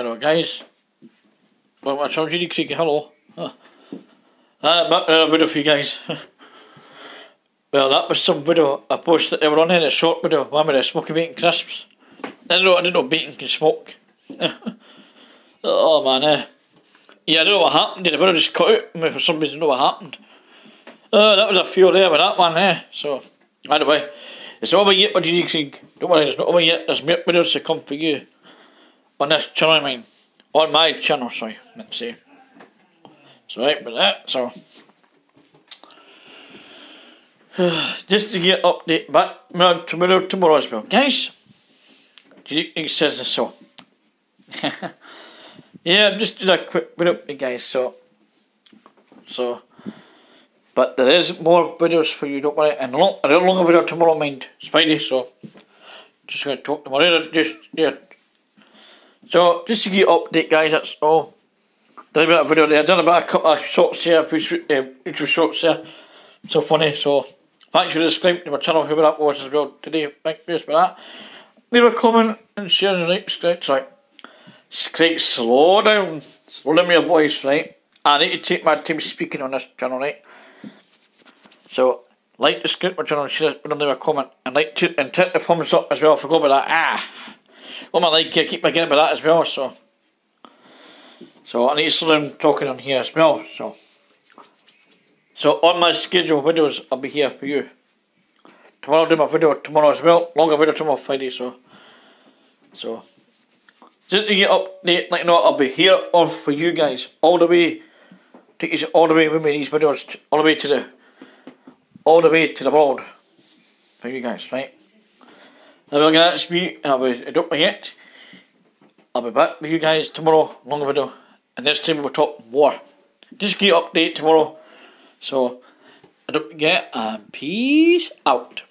Hello guys. Well, son DJ Craig, hello. Uh, back there a video for you guys. well, that was some video I posted ever on here, a short video, one with the smoky bacon crisps. I didn't know, I didn't know bacon can smoke. oh man, eh. Yeah, I don't know what happened, did I better just cut out for some reason, I know what happened. Uh, that was a few there with that one, eh. So, anyway, it's over yet with DJ Craig. Don't worry, it's not over yet, there's more videos to come for you. On this channel, I mean. On my channel, sorry, I meant to say. So right with that, so just to get update well, tomorrow tomorrow as well. Guys, it says so. yeah, just do that quick video guys, so so but there is more videos for you, don't worry. And long, a little longer video tomorrow, mind, Spidey, so just gonna talk tomorrow. Just yeah. So just to get update guys, that's all done a of video there, done about a couple of shots here, intro shots there. So funny, so thanks for subscribing to my channel, whoever that was as well today. Thank you for that. Leave a comment and share like, subscribe, right. Subscribe, slow down, slow down your voice, right. I need to take my time speaking on this channel, right. So, like, subscribe my channel, share, and leave a comment, and like to, and hit the thumbs up as well, I forgot about that, ah. Well, my like, I keep forgetting about that as well, so. So I need to slow down talking on here as well. So, so on my schedule videos, I'll be here for you. Tomorrow I'll do my video tomorrow as well. Longer video tomorrow Friday. So, so just to get update, like you know, I'll be here on for you guys all the way. Take you all the way with me these videos, all the way to the, all the way to the world for you guys, right? And we're gonna speak, and I'll be, don't forget, I'll be back with you guys tomorrow, longer video and this time we'll talk more. Just get update tomorrow. So, I don't forget, and peace out.